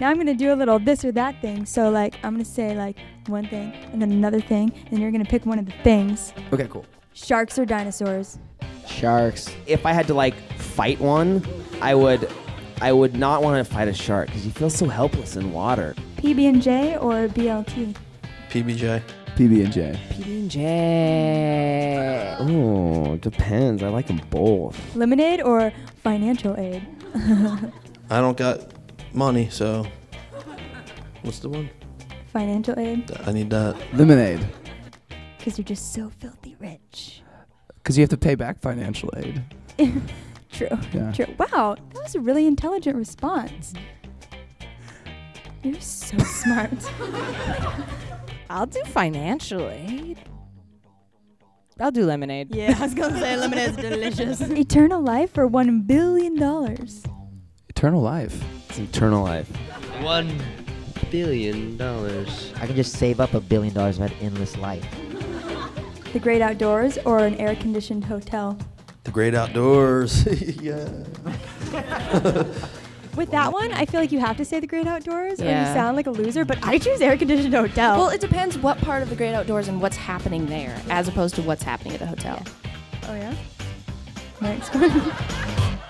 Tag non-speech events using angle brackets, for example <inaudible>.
Now I'm gonna do a little this or that thing. So like I'm gonna say like one thing and then another thing, and you're gonna pick one of the things. Okay, cool. Sharks or dinosaurs? Sharks. If I had to like fight one, I would I would not want to fight a shark because you feel so helpless in water. PB and J or BLT? PBJ. PB and J. PB and J. Oh, depends. I like them both. Lemonade or financial aid? <laughs> I don't got money, so what's the one? financial aid? I need that. Lemonade. Because you're just so filthy rich. Because you have to pay back financial aid. <laughs> True. Yeah. True. Wow, that was a really intelligent response. You're so <laughs> smart. <laughs> I'll do financial aid. I'll do lemonade. Yeah, I was gonna say lemonade's delicious. Eternal life for one billion dollars? Eternal life. It's eternal life. One billion dollars. I can just save up a billion dollars if I had endless life. The great outdoors or an air-conditioned hotel? The great outdoors. <laughs> yeah. <laughs> With that one, I feel like you have to say the great outdoors, or you sound like a loser. But I choose air-conditioned hotel. Well, it depends what part of the great outdoors and what's happening there, as opposed to what's happening at the hotel. oh yeah. Next. <laughs>